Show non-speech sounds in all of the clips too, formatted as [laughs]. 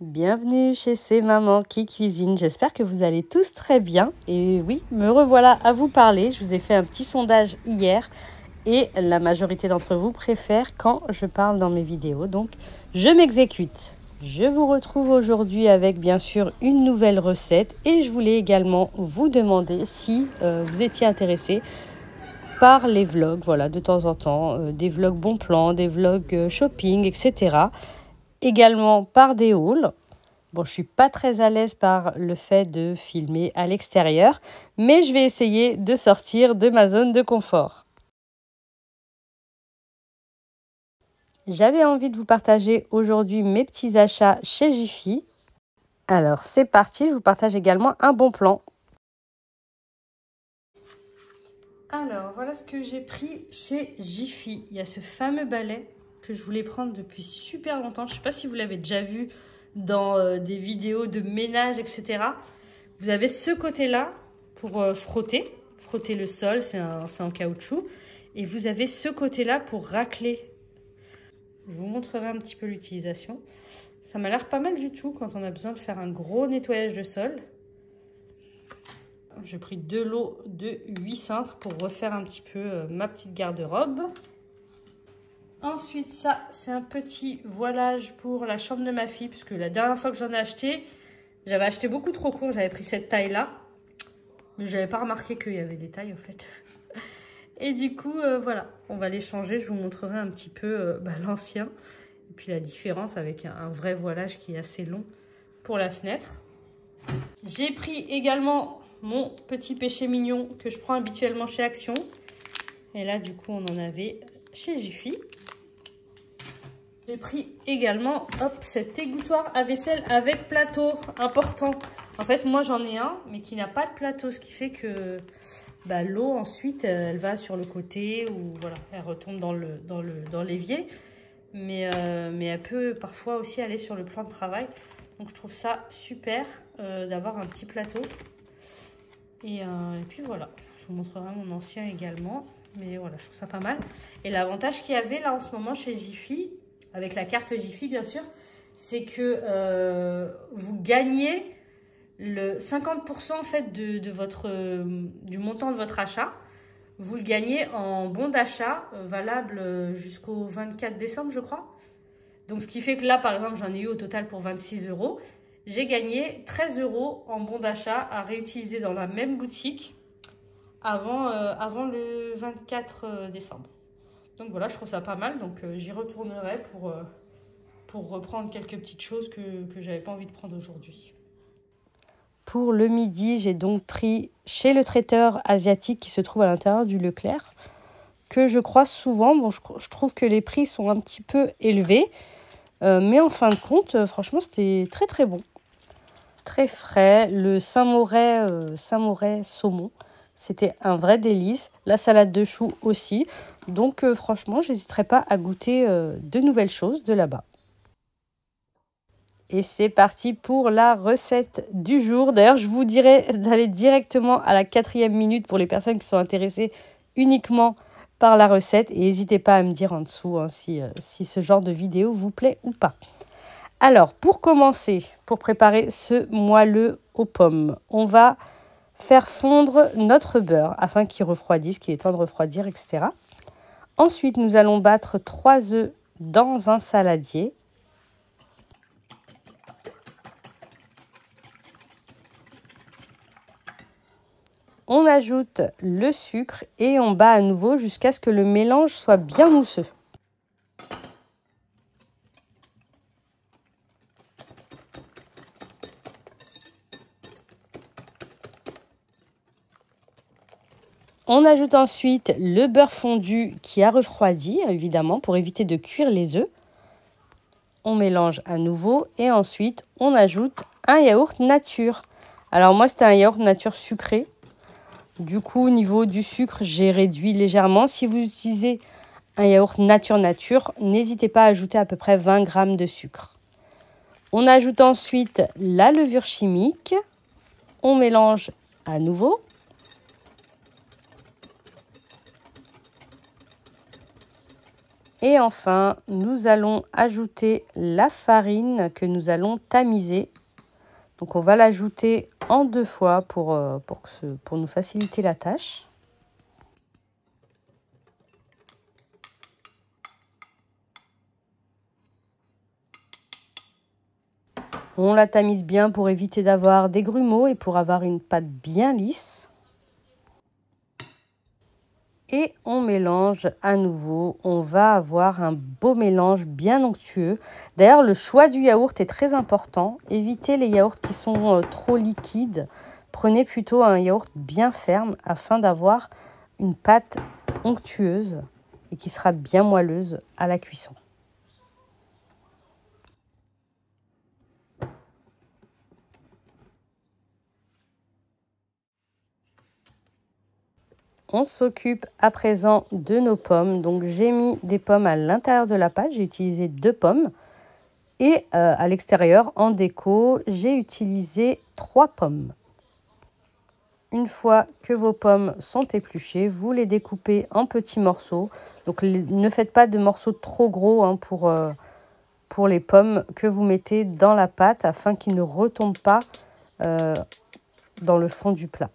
Bienvenue chez ces mamans qui cuisinent. J'espère que vous allez tous très bien. Et oui, me revoilà à vous parler. Je vous ai fait un petit sondage hier et la majorité d'entre vous préfèrent quand je parle dans mes vidéos. Donc, je m'exécute. Je vous retrouve aujourd'hui avec bien sûr une nouvelle recette et je voulais également vous demander si euh, vous étiez intéressé par les vlogs, voilà, de temps en temps, euh, des vlogs bon plan, des vlogs euh, shopping, etc également par des hauls. Bon, je suis pas très à l'aise par le fait de filmer à l'extérieur, mais je vais essayer de sortir de ma zone de confort. J'avais envie de vous partager aujourd'hui mes petits achats chez Jiffy. Alors c'est parti, je vous partage également un bon plan. Alors voilà ce que j'ai pris chez Jiffy. Il y a ce fameux balai que je voulais prendre depuis super longtemps. Je ne sais pas si vous l'avez déjà vu dans euh, des vidéos de ménage, etc. Vous avez ce côté-là pour euh, frotter, frotter le sol, c'est en caoutchouc. Et vous avez ce côté-là pour racler. Je vous montrerai un petit peu l'utilisation. Ça m'a l'air pas mal du tout quand on a besoin de faire un gros nettoyage de sol. J'ai pris deux lots de 8 cintres pour refaire un petit peu euh, ma petite garde-robe. Ensuite, ça, c'est un petit voilage pour la chambre de ma fille, puisque la dernière fois que j'en ai acheté, j'avais acheté beaucoup trop court, j'avais pris cette taille-là. Mais je n'avais pas remarqué qu'il y avait des tailles, en fait. [laughs] Et du coup, euh, voilà, on va les changer. Je vous montrerai un petit peu euh, bah, l'ancien. Et puis la différence avec un, vrai voilage qui est assez long pour la fenêtre. J'ai pris également mon petit péché mignon que je prends habituellement chez Action. Et là, du coup, on en avait chez Jiffy. J'ai pris également hop, cet égouttoir à vaisselle avec plateau, important. En fait, moi j'en ai un, mais qui n'a pas de plateau, ce qui fait que bah, l'eau ensuite, elle va sur le côté ou voilà, elle retombe dans le dans le dans l'évier. Mais, euh, mais elle peut parfois aussi aller sur le plan de travail. Donc je trouve ça super euh, d'avoir un petit plateau. Et, euh, et, puis voilà, je vous montrerai mon ancien également. Mais voilà, je trouve ça pas mal. Et l'avantage qu'il y avait là en ce moment chez Jiffy, avec la carte Jiffy bien sûr, c'est que euh, vous gagnez le 50% en fait de, votre, euh, du montant de votre achat. Vous le gagnez en bon d'achat euh, valable jusqu'au 24 décembre, je crois. Donc, ce qui fait que là, par exemple, j'en ai eu au total pour 26 euros. J'ai gagné 13 euros en bon d'achat à réutiliser dans la même boutique avant, avant le 24 décembre. Donc voilà, je trouve ça pas mal. Donc euh, j'y retournerai pour, euh, pour reprendre quelques petites choses que, que j'avais pas envie de prendre aujourd'hui. Pour le midi, j'ai donc pris chez le traiteur asiatique qui se trouve à l'intérieur du Leclerc, que je croise souvent. Bon, je, trouve que les prix sont un petit peu élevés, euh, mais en fin de compte, franchement, c'était très très bon. Très frais. Le Saint-Moret Saint saumon, c'était un vrai délice. La salade de choux aussi. Donc euh, franchement, j'hésiterai pas à goûter euh, de nouvelles choses de là-bas. Et c'est parti pour la recette du jour. D'ailleurs, je vous dirais d'aller directement à la quatrième minute pour les personnes qui sont intéressées uniquement par la recette. Et n'hésitez pas à me dire en dessous hein, euh, si ce genre de vidéo vous plaît ou pas. Alors, pour commencer, pour préparer ce moelleux aux pommes, on va faire fondre notre beurre afin qu'il refroidisse, qu'il est temps de refroidir, etc. Ensuite, nous allons battre 3 œufs dans un saladier. On ajoute le sucre et on bat à nouveau jusqu'à ce que le mélange soit bien mousseux. On ajoute ensuite le beurre fondu qui a refroidi, évidemment, pour éviter de cuire les œufs. On mélange à nouveau et ensuite on ajoute un yaourt nature. Alors moi c'était un yaourt nature sucré. Du coup au niveau du sucre j'ai réduit légèrement. Si vous utilisez un yaourt nature nature, n'hésitez pas à ajouter à peu près 20 g de sucre. On ajoute ensuite la levure chimique. On mélange à nouveau. Et enfin, nous allons ajouter la farine que nous allons tamiser. Donc on va l'ajouter en deux fois pour, euh, pour, pour nous faciliter la tâche. On la tamise bien pour éviter d'avoir des grumeaux et pour avoir une pâte bien lisse et on mélange à nouveau. On va avoir un beau mélange bien onctueux. D'ailleurs, le choix du yaourt est très important. Évitez les yaourts qui sont euh, trop liquides. Prenez plutôt un yaourt bien ferme afin d'avoir une pâte onctueuse et qui sera bien moelleuse à la cuisson. On s'occupe à présent de nos pommes. Donc j'ai mis des pommes à l'intérieur de la pâte, j'ai utilisé deux pommes. Et euh, à l'extérieur, en déco, j'ai utilisé trois pommes. Une fois que vos pommes sont épluchées, vous les découpez en petits morceaux. Donc ne faites pas de morceaux trop gros hein, pour, euh, pour les pommes que vous mettez dans la pâte afin qu'ils ne retombent pas euh, dans le fond du plat.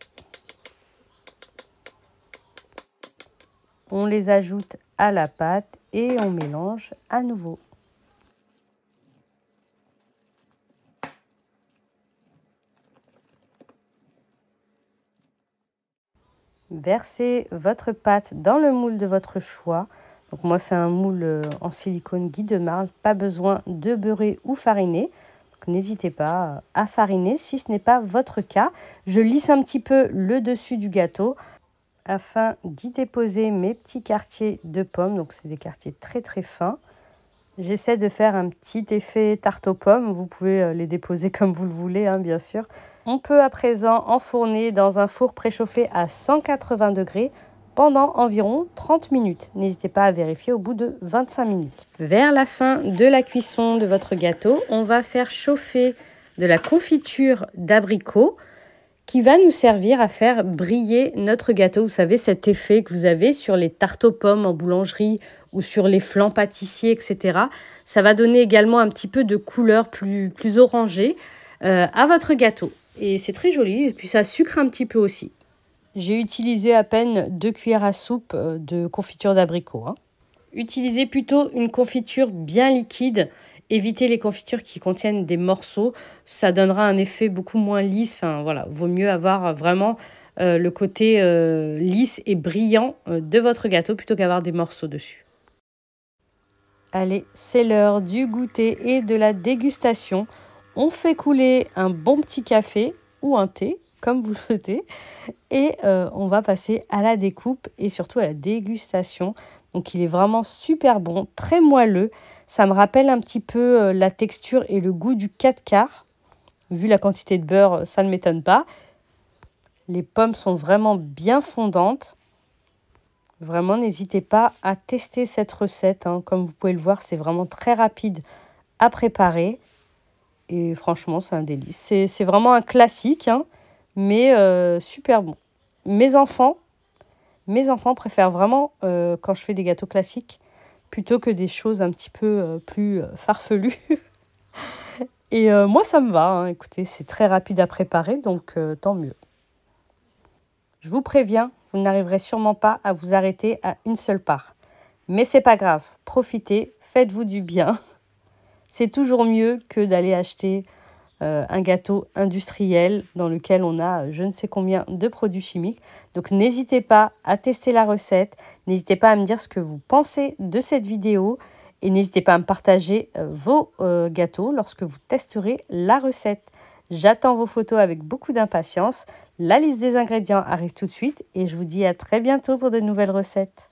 On les ajoute à la pâte et on mélange à nouveau. Versez votre pâte dans le moule de votre choix. Donc moi, c'est un moule euh, en silicone Guy de Marle. Pas besoin de beurrer ou fariner. N'hésitez pas à fariner si ce n'est pas votre cas. Je lisse un petit peu le dessus du gâteau afin d'y déposer mes petits quartiers de pommes. Donc, c'est des quartiers très très fins. J'essaie de faire un petit effet tarte aux pommes. Vous pouvez euh, les déposer [laughs] comme vous le voulez, hein, bien sûr. On peut à présent enfourner dans un four préchauffé à 180 degrés pendant environ 30 minutes. N'hésitez pas à vérifier au bout de 25 minutes. Vers la fin de la cuisson de votre gâteau, on va faire chauffer de la confiture d'abricot qui va nous servir à faire briller notre gâteau. Vous savez, cet effet que vous avez sur les tartes aux pommes en boulangerie ou sur les flancs pâtissiers, etc. Ça va donner également un petit peu de couleur plus, plus orangée euh, à votre gâteau. Et c'est très joli, et puis ça sucre un petit peu aussi. J'ai utilisé à peine deux cuillères à soupe euh, de confiture d'abricot. Hein. Utilisez plutôt une confiture bien liquide éviter les confitures qui contiennent des morceaux. Ça donnera un effet beaucoup moins lisse. Enfin, voilà, vaut mieux avoir vraiment euh, le côté euh, lisse et brillant euh, de votre gâteau plutôt qu'avoir des morceaux dessus. Allez, c'est l'heure du goûter et de la dégustation. On fait couler un bon petit café ou un thé, comme vous le [laughs] souhaitez. Et on va passer à la découpe et surtout à la dégustation. Donc il est vraiment super bon, très moelleux. Ça me rappelle un petit peu euh, la texture et le goût du 4 quarts. Vu la quantité de beurre, ça ne m'étonne pas. Les pommes sont vraiment bien fondantes. Vraiment, n'hésitez pas à tester cette recette. Hein. Comme vous pouvez le voir, c'est vraiment très rapide à préparer. Et franchement, c'est un délice. C'est vraiment un classique, hein, mais euh, super bon. Mes enfants, mes enfants préfèrent vraiment, euh, quand je fais des gâteaux classiques, plutôt que des choses un petit peu euh, plus euh, farfelues. [laughs] Et euh, moi, ça me va. Hein. Écoutez, c'est très rapide à préparer, donc tant mieux. Je vous préviens, vous n'arriverez sûrement pas à vous arrêter à une seule part. Mais c'est pas grave, profitez, faites-vous du bien. [laughs] C'est toujours mieux que d'aller acheter euh, un gâteau industriel dans lequel on a euh, je ne sais combien de produits chimiques. Donc n'hésitez pas à tester la recette, n'hésitez pas à me dire ce que vous pensez de cette vidéo et n'hésitez pas à me partager euh, vos gâteaux lorsque vous testerez la recette. J'attends vos photos avec beaucoup d'impatience. La liste des ingrédients arrive tout de suite et je vous dis à très bientôt pour de nouvelles recettes.